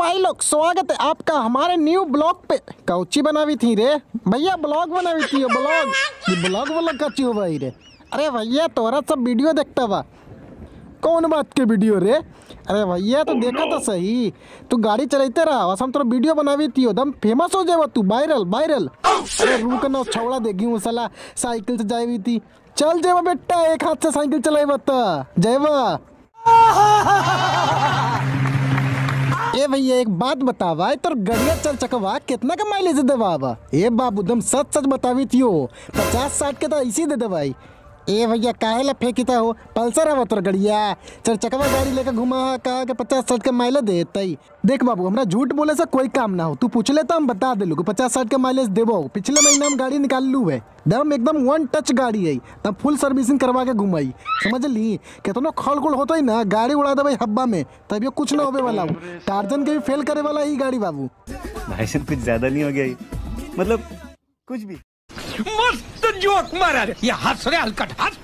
भाई लोग, स्वागत है आपका हमारे न्यू ब्लॉग पे। कौची बनावी थी रे। भैया ब्लॉग बनावी थी ब्लॉग ये ब्लॉग वाला कची हो भाई रे। अरे भैया, तोरा सब वीडियो देखता बा। कौन बात के वीडियो रे? अरे भैया तो देखा तो सही। तू गाड़ी चलाते रहा, बस हम तोरा वीडियो बनावी थी एकदम फ़ेमस हो जाएगा तू वायरल वायरल अरे रुक ना, छौड़ा देगी हूँ साला। साइकिल से जाई थी। चल जेबा बेटा, एक हाथ से साइकिल चलाई बता जेबा ए भैया, एक बात बतावा तो गड़िया चल चकवा, कितना का माइलेज देवा ए बाबू, तुम सच सच बतावी थियो, पचास साठ के तो इसी दे दे भाई ए भैया, काहे ला फेंकिता हो? पल्सर है तोर गड़िया। चल चकवा गाड़ी लेकर घुमा, कहा के पचास साठ के माइलेज देते। देख बाबू, हमरा झूठ बोले से कोई काम ना हो। तू पूछ ले तो हम बता दे लोग पचास साठ के माइलेज देबो। पिछले महीने हम गाड़ी निकाल लू है। दम एकदम वन टच गाड़ी है। तब फुल सर्विसिंग करवा के घुमाई। समझ ली कितनो खल खुल होता ही ना, गाड़ी उड़ा दे भाई हब्बा में। तब ये कुछ ना होवे वाला हो। टार्जन के भी फेल करे वाला ही गाड़ी बाबू। भाई कुछ ज़्यादा नहीं हो गया मतलब कुछ भी। मस्त जोक मारा रे या हसरे हलकट हस.